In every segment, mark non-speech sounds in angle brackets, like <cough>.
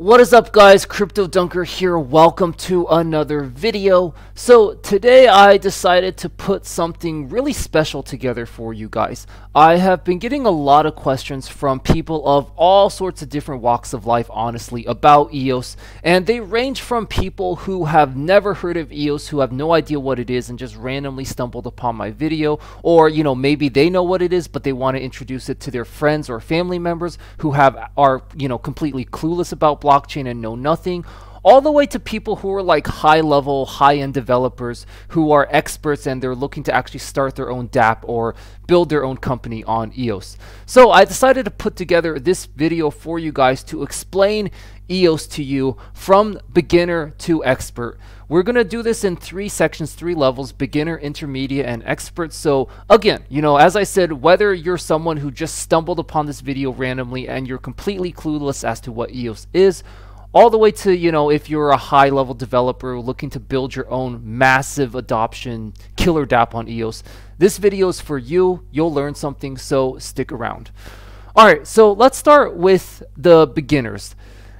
What is up guys, Crypto Dunker here, welcome to another video. So today I decided to put something really special together for you guys. I have been getting a lot of questions from people of all sorts of different walks of life honestly about EOS and they range from people who have never heard of EOS, who have no idea what it is and just randomly stumbled upon my video or you know maybe they know what it is but they want to introduce it to their friends or family members who have are you know completely clueless about blockchain and know nothing all the way to people who are like high level, high end developers who are experts and they're looking to actually start their own dApp or build their own company on EOS. So I decided to put together this video for you guys to explain EOS to you from beginner to expert. We're going to do this in three sections, three levels, beginner, intermediate, and expert. So again, you know, as I said, whether you're someone who just stumbled upon this video randomly and you're completely clueless as to what EOS is, all the way to, you know, if you're a high level developer looking to build your own massive adoption killer dApp on EOS, this video is for you. You'll learn something, so stick around. All right, so let's start with the beginners.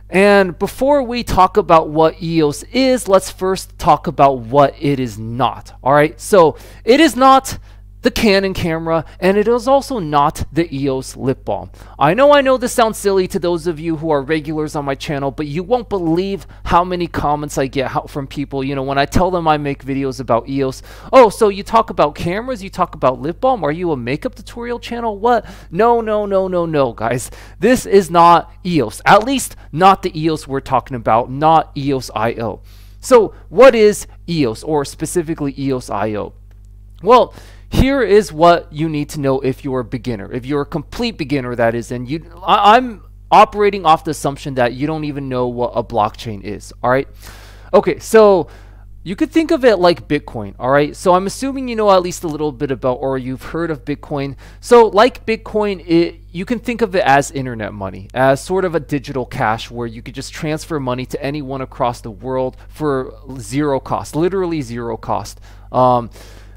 And before we talk about what EOS is, let's first talk about what it is not. All right, so it is not the Canon camera, and it is also not the EOS lip balm. I know I know this sounds silly to those of you who are regulars on my channel, but you won't believe how many comments I get from people, you know, when I tell them I make videos about EOS. Oh, so you talk about cameras, you talk about lip balm, are you a makeup tutorial channel? What? No, no, no, no, no, guys. This is not EOS. At least not the EOS we're talking about, not EOS IO. So, what is EOS, or specifically EOS IO? Well, here is what you need to know if you're a beginner. If you're a complete beginner, that is, and you, I, I'm operating off the assumption that you don't even know what a blockchain is. All right. Okay, so you could think of it like Bitcoin, all right? So I'm assuming you know at least a little bit about or you've heard of Bitcoin. So like Bitcoin, it you can think of it as internet money, as sort of a digital cash where you could just transfer money to anyone across the world for zero cost, literally zero cost. Um,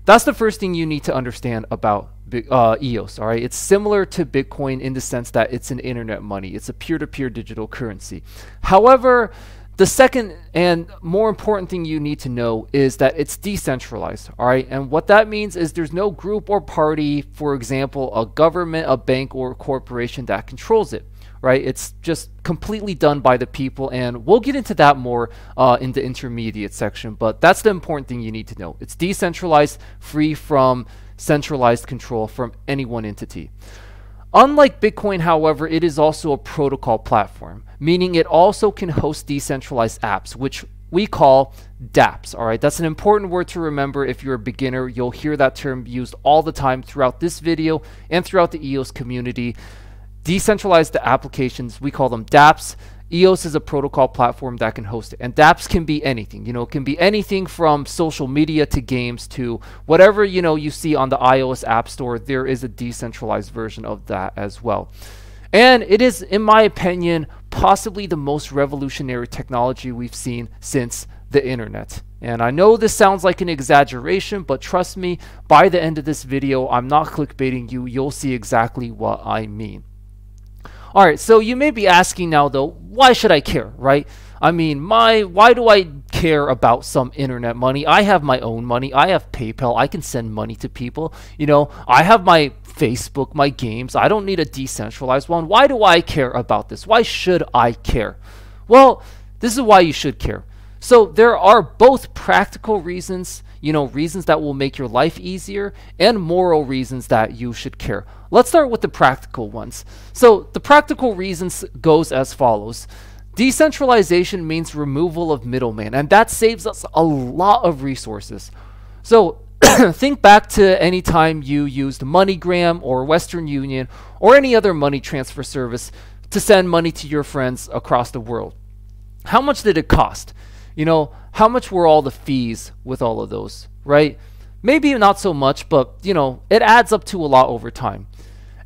that's the first thing you need to understand about uh, EOS. All right, it's similar to Bitcoin in the sense that it's an internet money. It's a peer-to-peer digital currency. However, the second and more important thing you need to know is that it's decentralized, all right? And what that means is there's no group or party, for example, a government, a bank, or a corporation that controls it right? It's just completely done by the people, and we'll get into that more uh, in the intermediate section, but that's the important thing you need to know. It's decentralized, free from centralized control from any one entity. Unlike Bitcoin, however, it is also a protocol platform, meaning it also can host decentralized apps, which we call dApps. All right, that's an important word to remember if you're a beginner. You'll hear that term used all the time throughout this video and throughout the EOS community. Decentralized applications, we call them dApps. EOS is a protocol platform that can host it. And dApps can be anything. You know, it can be anything from social media to games to whatever, you know, you see on the iOS App Store. There is a decentralized version of that as well. And it is, in my opinion, possibly the most revolutionary technology we've seen since the internet. And I know this sounds like an exaggeration, but trust me, by the end of this video, I'm not clickbaiting you. You'll see exactly what I mean. All right, so you may be asking now though, why should I care, right? I mean, my why do I care about some internet money? I have my own money. I have PayPal. I can send money to people. You know, I have my Facebook, my games. I don't need a decentralized one. Why do I care about this? Why should I care? Well, this is why you should care. So there are both practical reasons, you know, reasons that will make your life easier and moral reasons that you should care. Let's start with the practical ones. So the practical reasons goes as follows. Decentralization means removal of middlemen, and that saves us a lot of resources. So <coughs> think back to any time you used MoneyGram or Western Union or any other money transfer service to send money to your friends across the world. How much did it cost? You know, how much were all the fees with all of those, right? Maybe not so much, but you know, it adds up to a lot over time.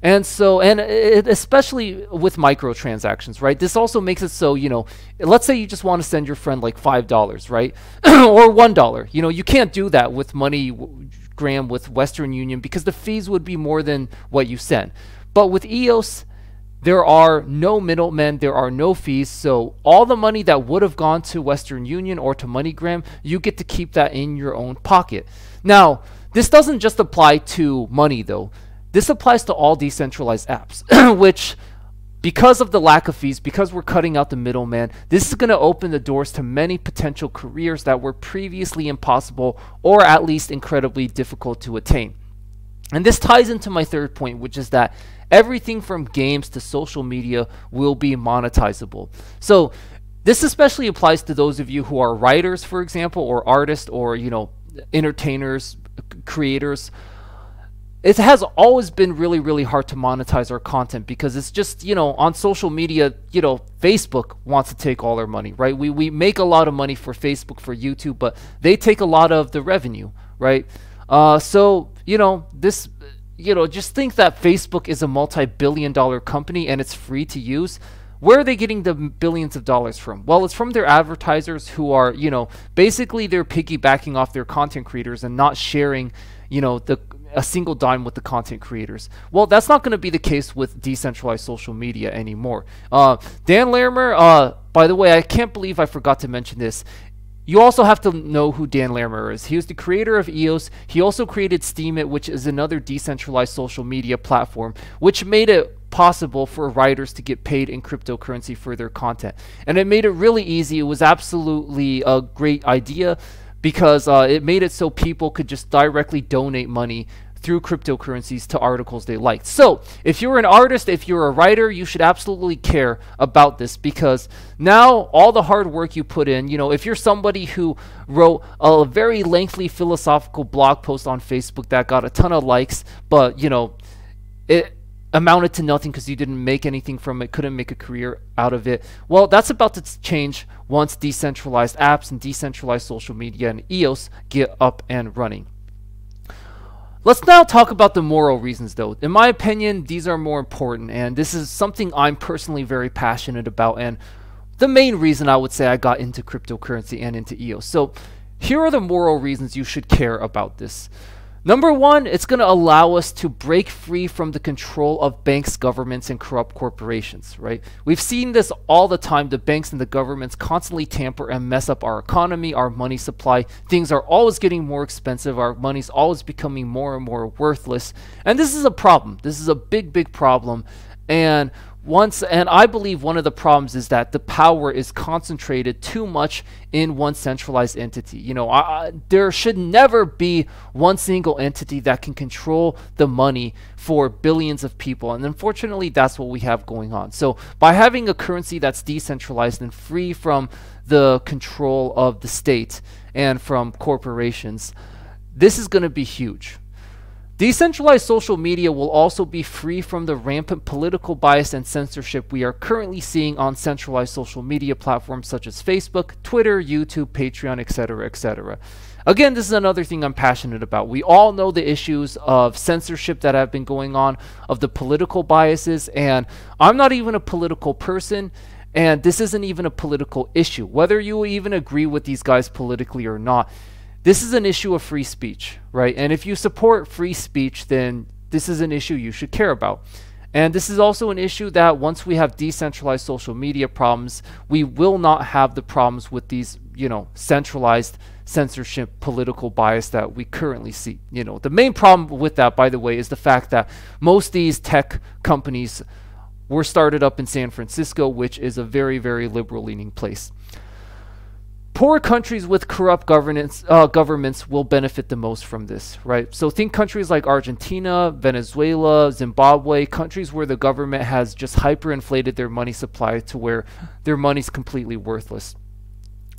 And so, and it, especially with microtransactions, right? This also makes it so, you know, let's say you just want to send your friend like $5, right? <clears throat> or $1. You know, you can't do that with MoneyGram with Western Union because the fees would be more than what you send. But with EOS, there are no middlemen, there are no fees. So all the money that would have gone to Western Union or to MoneyGram, you get to keep that in your own pocket. Now, this doesn't just apply to money though. This applies to all decentralized apps, <clears throat> which because of the lack of fees, because we're cutting out the middleman, this is going to open the doors to many potential careers that were previously impossible or at least incredibly difficult to attain. And this ties into my third point, which is that everything from games to social media will be monetizable. So this especially applies to those of you who are writers, for example, or artists, or you know, entertainers, creators. It has always been really, really hard to monetize our content because it's just, you know, on social media, you know, Facebook wants to take all our money, right? We, we make a lot of money for Facebook, for YouTube, but they take a lot of the revenue, right? Uh, so, you know, this you know, just think that Facebook is a multi-billion dollar company and it's free to use. Where are they getting the billions of dollars from? Well, it's from their advertisers who are, you know, basically they're piggybacking off their content creators and not sharing, you know, the a single dime with the content creators. Well, that's not going to be the case with decentralized social media anymore. Uh, Dan Larimer, uh, by the way, I can't believe I forgot to mention this. You also have to know who Dan Larimer is. He was the creator of EOS. He also created Steemit, which is another decentralized social media platform, which made it possible for writers to get paid in cryptocurrency for their content. And it made it really easy. It was absolutely a great idea because uh, it made it so people could just directly donate money through cryptocurrencies to articles they liked. So, if you're an artist, if you're a writer, you should absolutely care about this because now all the hard work you put in, you know, if you're somebody who wrote a very lengthy philosophical blog post on Facebook that got a ton of likes, but, you know, it amounted to nothing because you didn't make anything from it, couldn't make a career out of it. Well, that's about to change once decentralized apps and decentralized social media and EOS get up and running. Let's now talk about the moral reasons though. In my opinion, these are more important and this is something I'm personally very passionate about and the main reason I would say I got into cryptocurrency and into EOS. So here are the moral reasons you should care about this. Number one, it's going to allow us to break free from the control of banks, governments, and corrupt corporations, right? We've seen this all the time. The banks and the governments constantly tamper and mess up our economy, our money supply. Things are always getting more expensive. Our money's always becoming more and more worthless. And this is a problem. This is a big, big problem. And once and i believe one of the problems is that the power is concentrated too much in one centralized entity. You know I, there should never be one single entity that can control the money for billions of people and unfortunately that's what we have going on. So by having a currency that's decentralized and free from the control of the state and from corporations this is going to be huge Decentralized social media will also be free from the rampant political bias and censorship we are currently seeing on centralized social media platforms such as Facebook, Twitter, YouTube, Patreon, etc., etc. Again, this is another thing I'm passionate about. We all know the issues of censorship that have been going on, of the political biases, and I'm not even a political person, and this isn't even a political issue. Whether you even agree with these guys politically or not, this is an issue of free speech, right? And if you support free speech, then this is an issue you should care about. And this is also an issue that once we have decentralized social media problems, we will not have the problems with these, you know, centralized censorship political bias that we currently see. You know, the main problem with that, by the way, is the fact that most these tech companies were started up in San Francisco, which is a very, very liberal leaning place. Poor countries with corrupt governance uh, governments will benefit the most from this, right? So think countries like Argentina, Venezuela, Zimbabwe, countries where the government has just hyperinflated their money supply to where their money's completely worthless.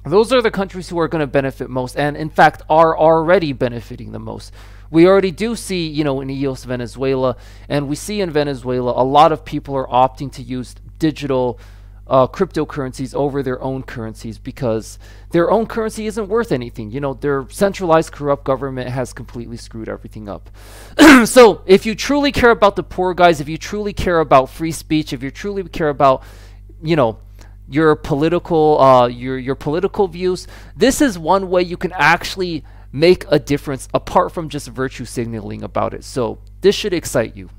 Those are the countries who are going to benefit most, and in fact are already benefiting the most. We already do see, you know, in EOS Venezuela, and we see in Venezuela a lot of people are opting to use digital uh, cryptocurrencies over their own currencies because their own currency isn't worth anything. You know, their centralized corrupt government has completely screwed everything up. <clears throat> so if you truly care about the poor guys, if you truly care about free speech, if you truly care about, you know, your political uh, your your political views, this is one way you can actually make a difference apart from just virtue signaling about it. So this should excite you.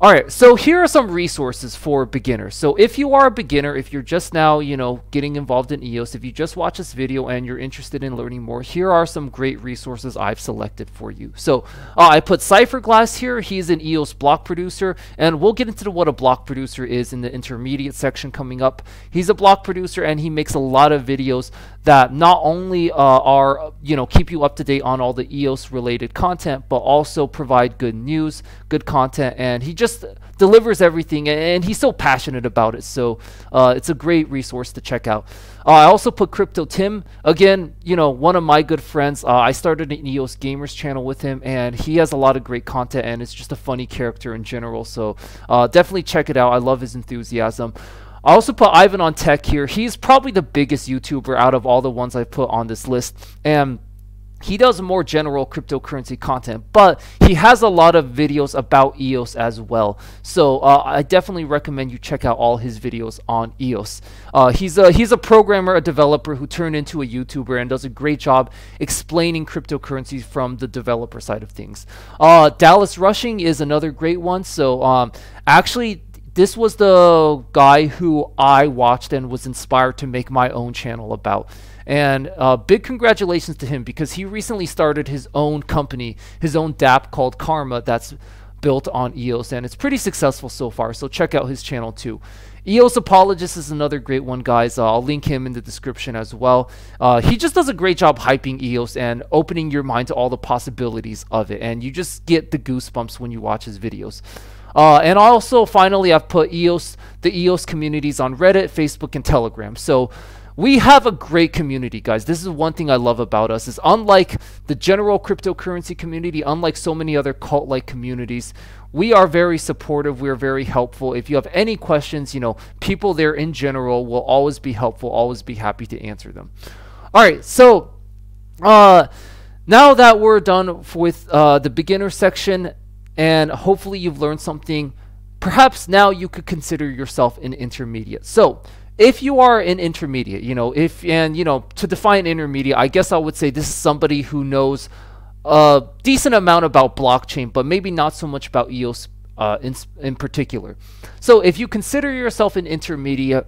All right, so here are some resources for beginners. So if you are a beginner, if you're just now, you know, getting involved in EOS, if you just watch this video and you're interested in learning more, here are some great resources I've selected for you. So uh, I put Cypherglass here. He's an EOS block producer, and we'll get into what a block producer is in the intermediate section coming up. He's a block producer, and he makes a lot of videos that not only uh, are, you know, keep you up to date on all the EOS related content, but also provide good news, good content, and he just just delivers everything, and he's so passionate about it. So uh, it's a great resource to check out. Uh, I also put Crypto Tim again. You know, one of my good friends. Uh, I started an EOS Gamers channel with him, and he has a lot of great content, and it's just a funny character in general. So uh, definitely check it out. I love his enthusiasm. I also put Ivan on Tech here. He's probably the biggest YouTuber out of all the ones I've put on this list, and he does more general cryptocurrency content, but he has a lot of videos about EOS as well. So uh, I definitely recommend you check out all his videos on EOS. Uh, he's a he's a programmer, a developer who turned into a YouTuber and does a great job explaining cryptocurrencies from the developer side of things. Uh, Dallas Rushing is another great one. So um, actually this was the guy who I watched and was inspired to make my own channel about. And uh, big congratulations to him because he recently started his own company, his own DApp called Karma that's built on EOS, and it's pretty successful so far. So check out his channel too. EOS Apologist is another great one, guys. Uh, I'll link him in the description as well. Uh, he just does a great job hyping EOS and opening your mind to all the possibilities of it, and you just get the goosebumps when you watch his videos. Uh, and also, finally, I've put EOS, the EOS communities on Reddit, Facebook, and Telegram. So we have a great community, guys. This is one thing I love about us is unlike the general cryptocurrency community, unlike so many other cult-like communities, we are very supportive. We're very helpful. If you have any questions, you know, people there in general will always be helpful, always be happy to answer them. All right, so uh, now that we're done with uh, the beginner section, and hopefully you've learned something, perhaps now you could consider yourself an intermediate. So if you are an intermediate, you know, if and you know, to define intermediate, I guess I would say this is somebody who knows a decent amount about blockchain, but maybe not so much about EOS uh, in in particular. So if you consider yourself an intermediate,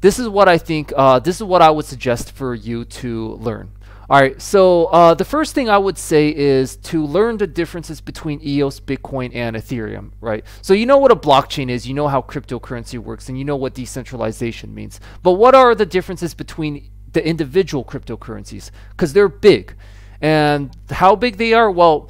this is what I think. Uh, this is what I would suggest for you to learn. All right, so uh, the first thing I would say is to learn the differences between EOS, Bitcoin, and Ethereum, right? So you know what a blockchain is, you know how cryptocurrency works, and you know what decentralization means. But what are the differences between the individual cryptocurrencies? Because they're big. And how big they are? Well,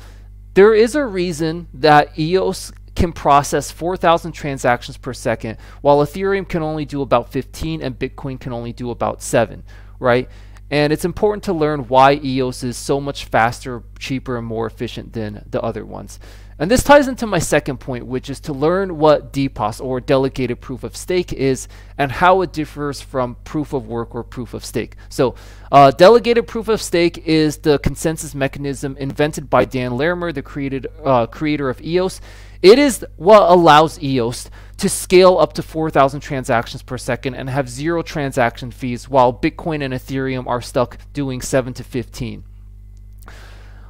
there is a reason that EOS can process 4,000 transactions per second, while Ethereum can only do about 15 and Bitcoin can only do about 7, right? And it's important to learn why EOS is so much faster, cheaper, and more efficient than the other ones. And this ties into my second point, which is to learn what DPoS or delegated proof of stake is and how it differs from proof of work or proof of stake. So, uh, delegated proof of stake is the consensus mechanism invented by Dan Larimer, the created, uh, creator of EOS. It is what allows EOS to scale up to 4,000 transactions per second and have zero transaction fees, while Bitcoin and Ethereum are stuck doing 7 to 15.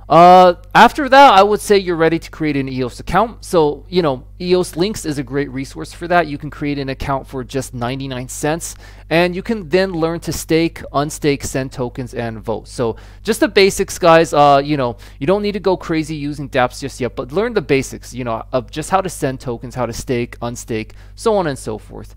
Uh, after that, I would say you're ready to create an EOS account. So, you know, EOS Lynx is a great resource for that. You can create an account for just 99 cents, and you can then learn to stake, unstake, send tokens, and vote. So, just the basics, guys. Uh, you know, you don't need to go crazy using dApps just yet, but learn the basics, you know, of just how to send tokens, how to stake, unstake, so on and so forth.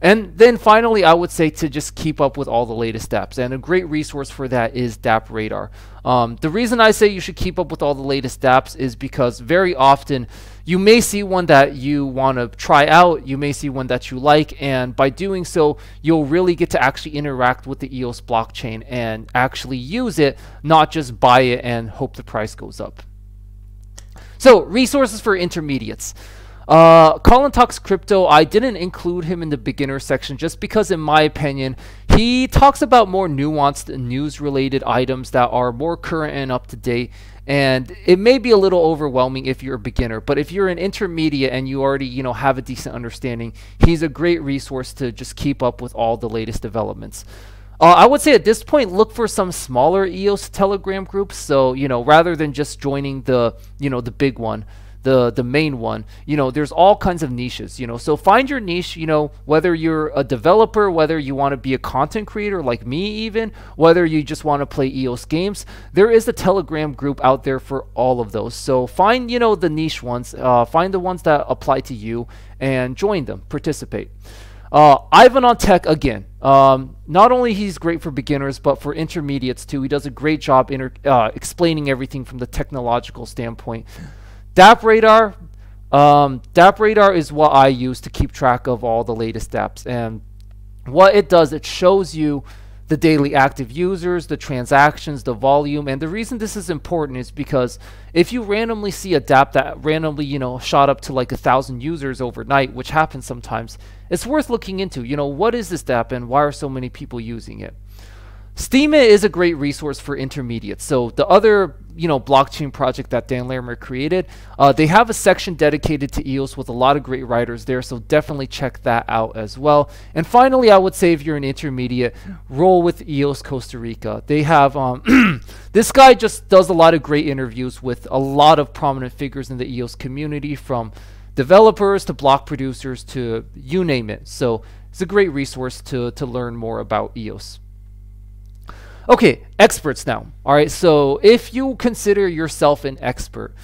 And then finally, I would say to just keep up with all the latest dApps. And a great resource for that is DappRadar. Um, the reason I say you should keep up with all the latest dApps is because very often you may see one that you want to try out, you may see one that you like, and by doing so, you'll really get to actually interact with the EOS blockchain and actually use it, not just buy it and hope the price goes up. So, resources for intermediates. Uh, Colin Talks Crypto, I didn't include him in the beginner section just because, in my opinion, he talks about more nuanced news related items that are more current and up to date. And it may be a little overwhelming if you're a beginner, but if you're an intermediate and you already, you know, have a decent understanding, he's a great resource to just keep up with all the latest developments. Uh, I would say at this point, look for some smaller EOS Telegram groups. So, you know, rather than just joining the, you know, the big one, the the main one. You know, there's all kinds of niches. You know, so find your niche. You know, whether you're a developer, whether you want to be a content creator like me, even whether you just want to play EOS games, there is a Telegram group out there for all of those. So find you know the niche ones, uh, find the ones that apply to you, and join them, participate. Uh, Ivan on Tech again. Um, not only he's great for beginners, but for intermediates too. He does a great job uh, explaining everything from the technological standpoint. DappRadar. Um, Radar is what I use to keep track of all the latest dApps. And what it does, it shows you the daily active users, the transactions, the volume. And the reason this is important is because if you randomly see a dApp that randomly, you know, shot up to like a thousand users overnight, which happens sometimes, it's worth looking into. You know, what is this dApp and why are so many people using it? Steemit is a great resource for intermediates. So the other, you know, blockchain project that Dan Larimer created, uh, they have a section dedicated to EOS with a lot of great writers there. So definitely check that out as well. And finally, I would say if you're an intermediate, roll with EOS Costa Rica. They have um, <clears throat> this guy just does a lot of great interviews with a lot of prominent figures in the EOS community, from developers to block producers to you name it. So it's a great resource to to learn more about EOS. Okay, experts now. All right, so if you consider yourself an expert,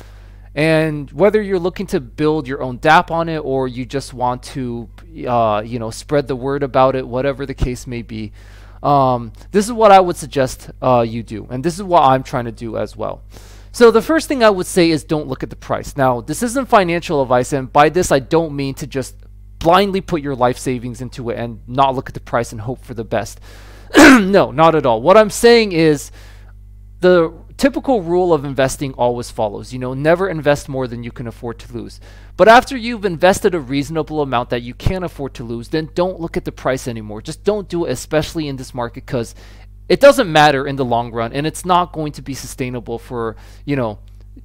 and whether you're looking to build your own dApp on it or you just want to, uh, you know, spread the word about it, whatever the case may be, um, this is what I would suggest uh, you do, and this is what I'm trying to do as well. So the first thing I would say is don't look at the price. Now, this isn't financial advice, and by this I don't mean to just blindly put your life savings into it and not look at the price and hope for the best. <clears throat> no, not at all. What I'm saying is the typical rule of investing always follows. You know, never invest more than you can afford to lose. But after you've invested a reasonable amount that you can't afford to lose, then don't look at the price anymore. Just don't do it, especially in this market, because it doesn't matter in the long run, and it's not going to be sustainable for, you know,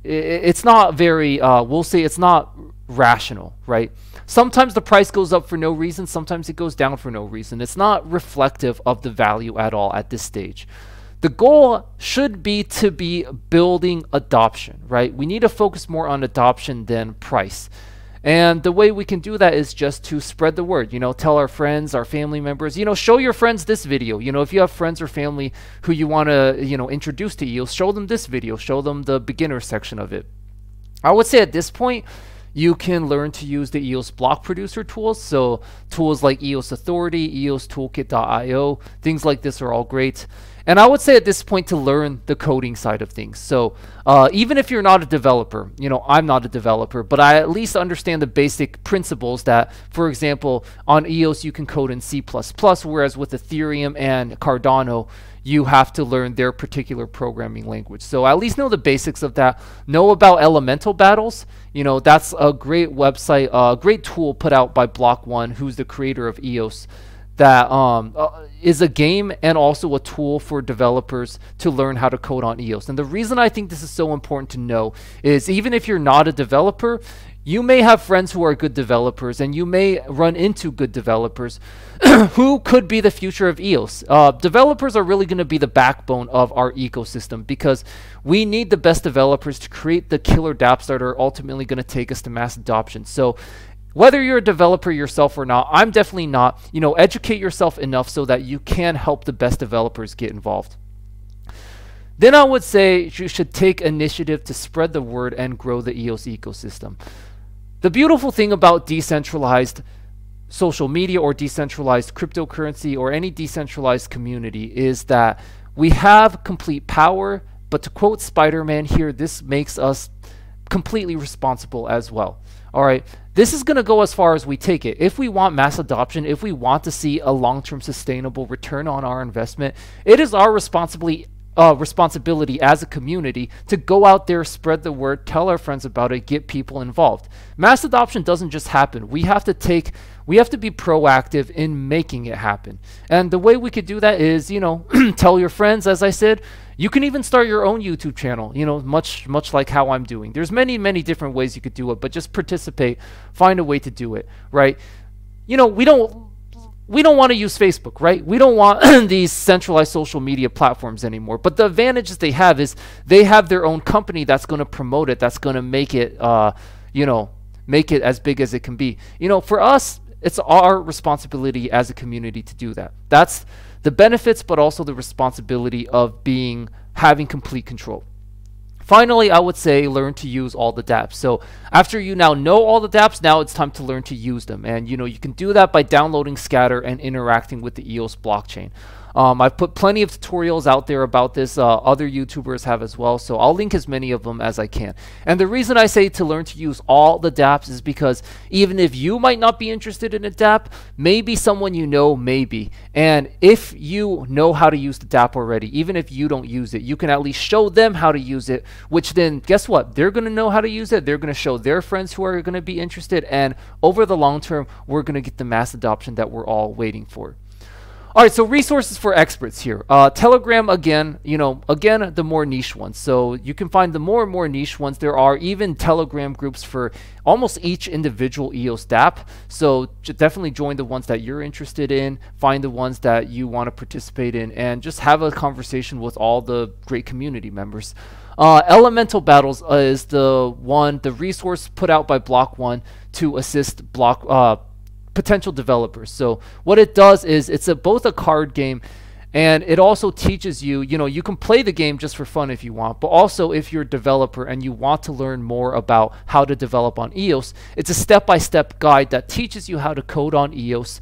it's not very, uh, we'll say it's not rational, right? Sometimes the price goes up for no reason, sometimes it goes down for no reason. It's not reflective of the value at all at this stage. The goal should be to be building adoption, right? We need to focus more on adoption than price. And the way we can do that is just to spread the word, you know, tell our friends, our family members, you know, show your friends this video. You know, if you have friends or family who you want to, you know, introduce to EOS, show them this video, show them the beginner section of it. I would say at this point, you can learn to use the EOS block producer tools. So tools like EOS Authority, EOS Toolkit.io, things like this are all great. And I would say at this point to learn the coding side of things. So uh, even if you're not a developer, you know, I'm not a developer, but I at least understand the basic principles that, for example, on EOS you can code in C++, whereas with Ethereum and Cardano, you have to learn their particular programming language. So at least know the basics of that. Know about elemental battles. You know, that's a great website, a uh, great tool put out by Block One, who's the creator of EOS that um, uh, is a game and also a tool for developers to learn how to code on EOS. And the reason I think this is so important to know is even if you're not a developer, you may have friends who are good developers and you may run into good developers <clears throat> who could be the future of EOS. Uh, developers are really going to be the backbone of our ecosystem because we need the best developers to create the killer dApps that are ultimately going to take us to mass adoption. So whether you're a developer yourself or not, I'm definitely not. You know, educate yourself enough so that you can help the best developers get involved. Then I would say you should take initiative to spread the word and grow the EOS ecosystem. The beautiful thing about decentralized social media or decentralized cryptocurrency or any decentralized community is that we have complete power, but to quote Spider Man here, this makes us completely responsible as well. All right, this is going to go as far as we take it. If we want mass adoption, if we want to see a long term sustainable return on our investment, it is our responsibility. Uh, responsibility as a community to go out there, spread the word, tell our friends about it, get people involved. Mass adoption doesn't just happen. We have to take, we have to be proactive in making it happen. And the way we could do that is, you know, <clears throat> tell your friends, as I said, you can even start your own YouTube channel, you know, much much like how I'm doing. There's many many different ways you could do it, but just participate, find a way to do it, right? You know, we don't we don't want to use Facebook, right? We don't want <clears throat> these centralized social media platforms anymore. But the advantages they have is they have their own company that's going to promote it, that's going to make it uh, you know, make it as big as it can be. You know, for us, it's our responsibility as a community to do that. That's the benefits, but also the responsibility of being having complete control. Finally, I would say learn to use all the dApps. So after you now know all the dApps, now it's time to learn to use them. And you know you can do that by downloading Scatter and interacting with the EOS blockchain. Um, I've put plenty of tutorials out there about this. Uh, other YouTubers have as well, so I'll link as many of them as I can. And the reason I say to learn to use all the dApps is because even if you might not be interested in a dApp, maybe someone you know maybe. And if you know how to use the dApp already, even if you don't use it, you can at least show them how to use it, which then, guess what? They're going to know how to use it. They're going to show their friends who are going to be interested. And over the long term, we're going to get the mass adoption that we're all waiting for. All right, so resources for experts here. Uh, Telegram, again, you know, again, the more niche ones. So you can find the more and more niche ones. There are even Telegram groups for almost each individual EOS dApp. So definitely join the ones that you're interested in, find the ones that you want to participate in, and just have a conversation with all the great community members. Uh, Elemental Battles uh, is the one, the resource put out by Block One to assist Block uh, potential developers. So what it does is it's a, both a card game and it also teaches you, you know, you can play the game just for fun if you want, but also if you're a developer and you want to learn more about how to develop on EOS, it's a step-by-step -step guide that teaches you how to code on EOS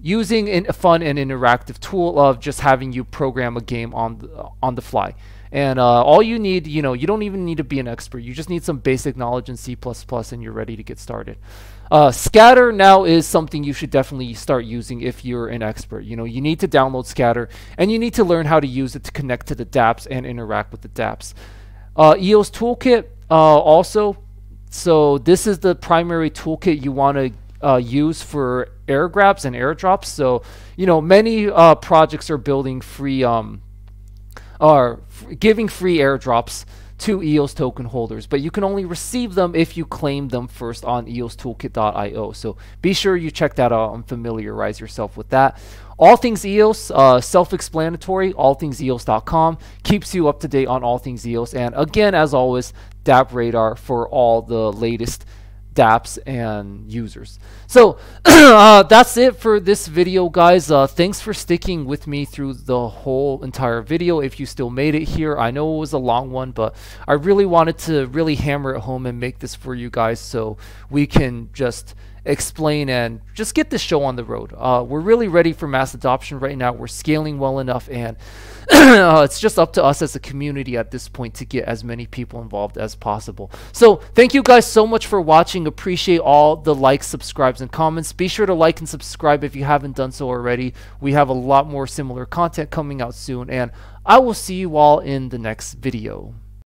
using a fun and interactive tool of just having you program a game on the, on the fly. And uh, all you need, you know, you don't even need to be an expert. You just need some basic knowledge in C++ and you're ready to get started. Uh, Scatter now is something you should definitely start using if you're an expert. You know, you need to download Scatter and you need to learn how to use it to connect to the dApps and interact with the dApps. Uh, EOS Toolkit uh, also. So this is the primary toolkit you want to uh, use for air grabs and airdrops. So, you know, many uh, projects are building free um, are giving free airdrops to EOS token holders, but you can only receive them if you claim them first on eostoolkit.io. So be sure you check that out and familiarize yourself with that. All things EOS, uh, self-explanatory, allthingseos.com, keeps you up to date on all things EOS. And again, as always, DappRadar for all the latest dApps and users. So <clears throat> uh, that's it for this video, guys. Uh, thanks for sticking with me through the whole entire video. If you still made it here, I know it was a long one, but I really wanted to really hammer it home and make this for you guys so we can just explain and just get this show on the road. Uh, we're really ready for mass adoption right now. We're scaling well enough, and <clears throat> uh, it's just up to us as a community at this point to get as many people involved as possible. So thank you guys so much for watching. Appreciate all the likes, subscribes, and comments. Be sure to like and subscribe if you haven't done so already. We have a lot more similar content coming out soon, and I will see you all in the next video.